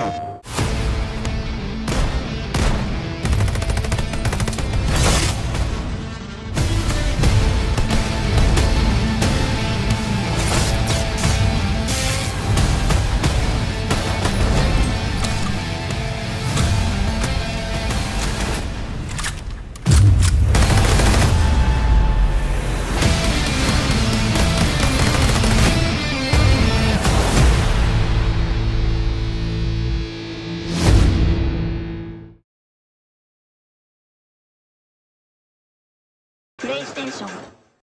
Oh. ステーション。